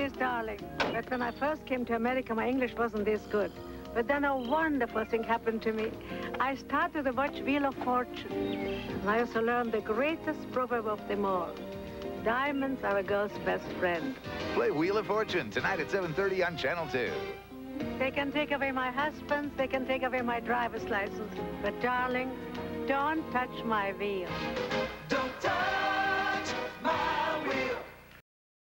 this, darling, that when I first came to America, my English wasn't this good. But then a wonderful thing happened to me. I started to watch Wheel of Fortune. And I also learned the greatest proverb of them all. Diamonds are a girl's best friend. Play Wheel of Fortune tonight at 7.30 on Channel 2. They can take away my husband, they can take away my driver's license. But darling, don't touch my wheel.